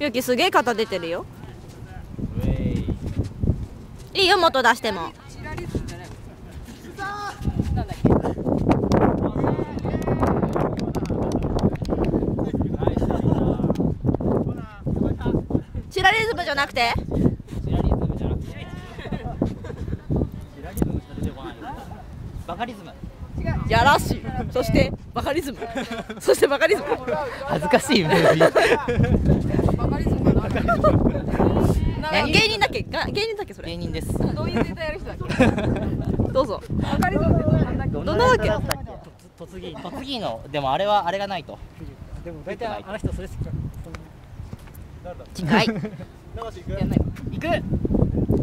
ゆきすげえ肩出てるよ。いいよ元出しても。チラリズムじゃなくて？チラリズムじゃなくて。チラリズムしか出て。こないバカリズム。やらしい。そしてバカリズム。そしてバカリズム。恥ずかしいムービーバカリズム。かなえ芸人だっけ？が芸人だっけそれ？芸人です。どういうネタやる人だっけ？どうぞ。バカリズムってなんだっけどんなだっけ？突撃突撃のでもあれはあれがないと。でも大体あの人それしか近い。やんない。行く。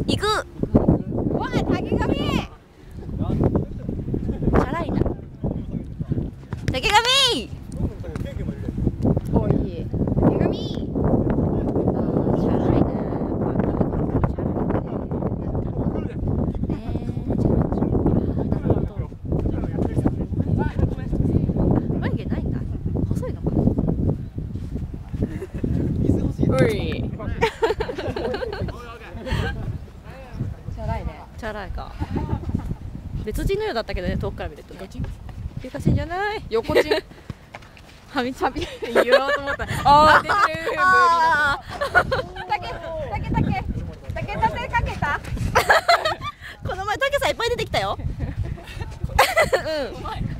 行く。おい竹上チャラいな竹上おい竹上チャラいな眉毛ないんだ細いのかういチャラいね。チャラいか。別人のようだったけどね遠くから見るとね。ゆかしんじゃない？横チン はみちゃん言おうと思った。あー。出てるあ竹竹竹竹立てかけたーこの前たけさんいっぱい出てきたよ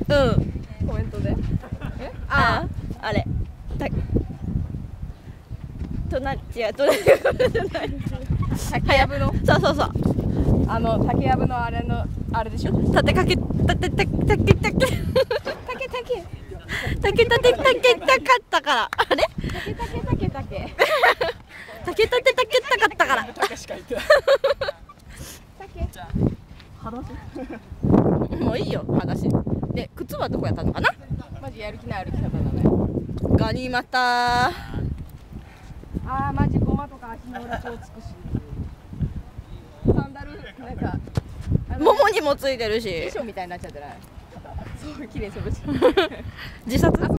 うんうんコメントであああれた隣違う隣じゃない。竹やぶの？そうそうそう。あの竹やぶのあれのあれでしょ？立てかけたてたけたけたけ竹竹たけたてたけたかったからあれ竹竹竹竹たけたてたけたかったから竹もういいよ話で靴はどこやったのかなマジやる気ない歩き方だねガニ股あーマジゴマとか足の裏超つくしサンダルなんかももにもついてるし。衣装みたいになっちゃってない？そう綺麗にそれ 自殺？